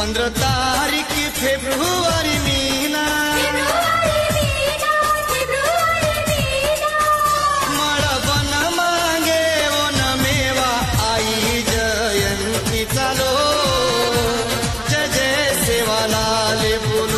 पंद्रह तारीख फेब्रुवारी मीना. मेवा आई जयंती चालो जय जय सेवाला बोल